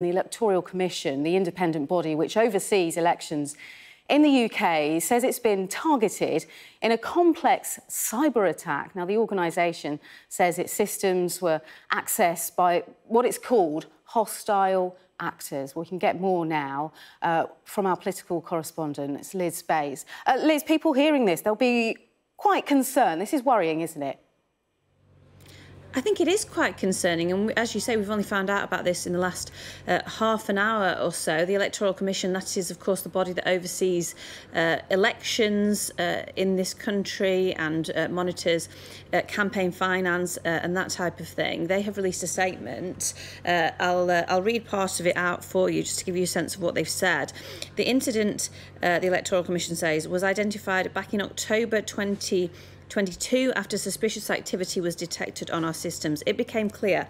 The Electoral Commission, the independent body which oversees elections in the UK, says it's been targeted in a complex cyber attack. Now, the organisation says its systems were accessed by what it's called hostile actors. We can get more now uh, from our political correspondent, it's Liz Bates. Uh, Liz, people hearing this, they'll be quite concerned. This is worrying, isn't it? I think it is quite concerning, and as you say, we've only found out about this in the last uh, half an hour or so. The Electoral Commission, that is, of course, the body that oversees uh, elections uh, in this country and uh, monitors uh, campaign finance uh, and that type of thing. They have released a statement. I'll I'll read part of it out for you just to give you a sense of what they've said. The incident, the Electoral Commission says, was identified back in October 20. 22, after suspicious activity was detected on our systems, it became clear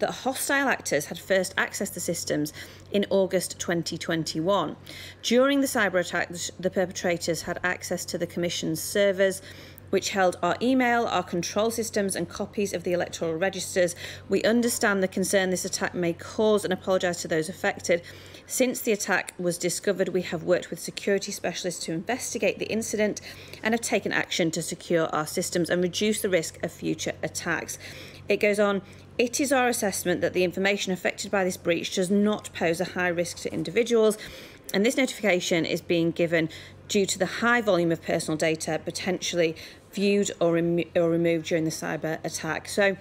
that hostile actors had first accessed the systems in August 2021. During the cyber attack, the perpetrators had access to the Commission's servers which held our email, our control systems, and copies of the electoral registers. We understand the concern this attack may cause and apologise to those affected. Since the attack was discovered, we have worked with security specialists to investigate the incident and have taken action to secure our systems and reduce the risk of future attacks. It goes on, it is our assessment that the information affected by this breach does not pose a high risk to individuals, and this notification is being given due to the high volume of personal data potentially viewed or, or removed during the cyber attack. So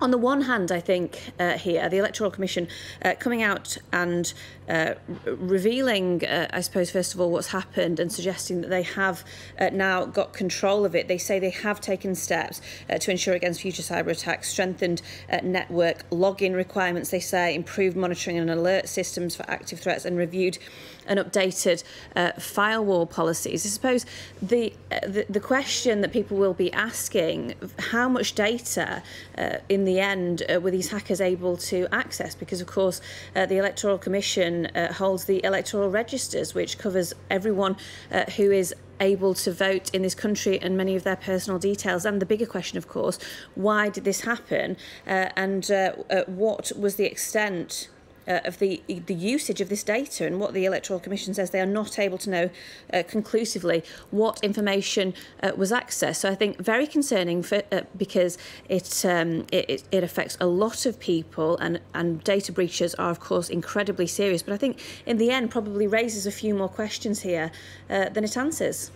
on the one hand, I think uh, here, the Electoral Commission uh, coming out and uh, revealing, uh, I suppose, first of all, what's happened and suggesting that they have uh, now got control of it. They say they have taken steps uh, to ensure against future cyber attacks, strengthened network login requirements, they say, improved monitoring and alert systems for active threats, and reviewed and updated firewall policies. I suppose the, the, the question that people will be asking, how much data in the end uh, were these hackers able to access? Because, of course, uh, the Electoral Commission uh, holds the electoral registers, which covers everyone uh, who is able to vote in this country and many of their personal details. And the bigger question, of course, why did this happen? Uh, and uh, what was the extent uh, of the the usage of this data and what the Electoral Commission says they are not able to know uh, conclusively what information uh, was accessed. So I think very concerning for, uh, because it, um, it it affects a lot of people and and data breaches are of course incredibly serious. But I think in the end probably raises a few more questions here uh, than it answers.